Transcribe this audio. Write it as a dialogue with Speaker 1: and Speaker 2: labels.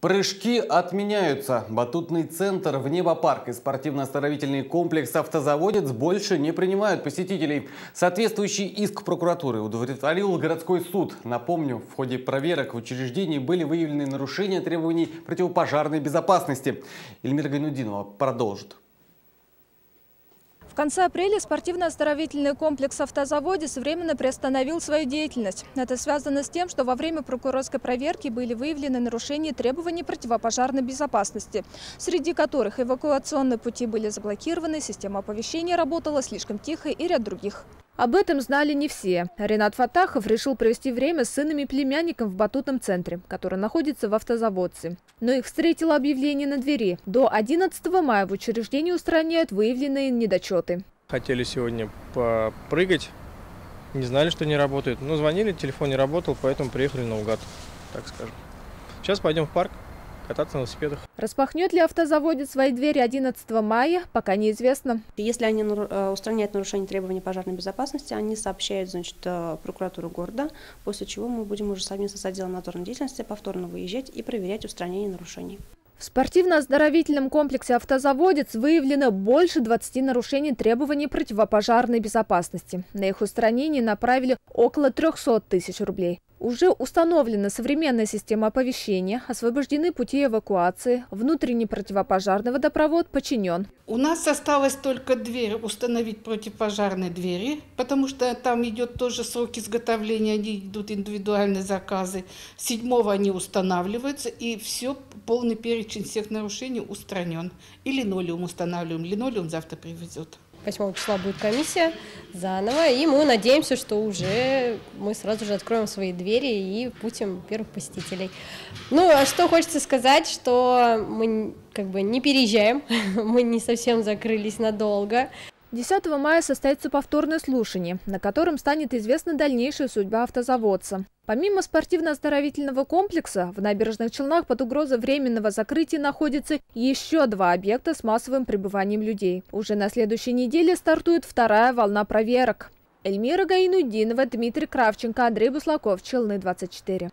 Speaker 1: Прыжки отменяются. Батутный центр в небопарк и спортивно-оздоровительный комплекс «Автозаводец» больше не принимают посетителей. Соответствующий иск прокуратуры удовлетворил городской суд. Напомню, в ходе проверок в учреждении были выявлены нарушения требований противопожарной безопасности. Эльмира Гайнудинова продолжит.
Speaker 2: Конце апреля спортивно-оздоровительный комплекс «Автозаводец» временно приостановил свою деятельность. Это связано с тем, что во время прокурорской проверки были выявлены нарушения требований противопожарной безопасности, среди которых эвакуационные пути были заблокированы, система оповещения работала слишком тихо и ряд других. Об этом знали не все. Ренат Фатахов решил провести время с сыном и племянником в батутном центре, который находится в автозаводце. Но их встретило объявление на двери. До 11 мая в учреждении устраняют выявленные недочеты.
Speaker 3: Хотели сегодня попрыгать, не знали, что не работает. Но звонили, телефон не работал, поэтому приехали наугад, так скажем. Сейчас пойдем в парк, кататься на велосипедах.
Speaker 2: Распахнет ли автозаводец свои двери 11 мая, пока неизвестно.
Speaker 4: Если они э, устраняют нарушение требований пожарной безопасности, они сообщают значит, э, прокуратуру города, после чего мы будем уже совместно с отделом надзорной деятельности повторно выезжать и проверять устранение нарушений.
Speaker 2: В спортивно-оздоровительном комплексе «Автозаводец» выявлено больше 20 нарушений требований противопожарной безопасности. На их устранение направили около 300 тысяч рублей. Уже установлена современная система оповещения, освобождены пути эвакуации, внутренний противопожарный водопровод подчинен.
Speaker 5: У нас осталось только дверь, установить противопожарные двери, потому что там идет тоже срок изготовления, они идут индивидуальные заказы. Седьмого они устанавливаются, и все, полный перечень всех нарушений устранен. И линолеум устанавливаем, линолеум завтра привезет.
Speaker 6: 8 числа будет комиссия заново, и мы надеемся, что уже мы сразу же откроем свои двери и путем первых посетителей. Ну, а что хочется сказать, что мы как бы не переезжаем, мы не совсем закрылись надолго.
Speaker 2: 10 мая состоится повторное слушание, на котором станет известна дальнейшая судьба автозаводца. Помимо спортивно-оздоровительного комплекса, в набережных Челнах под угрозой временного закрытия находится еще два объекта с массовым пребыванием людей. Уже на следующей неделе стартует вторая волна проверок. Эльмира Гаинудинова, Дмитрий Кравченко, Андрей Буслаков, Челны 24.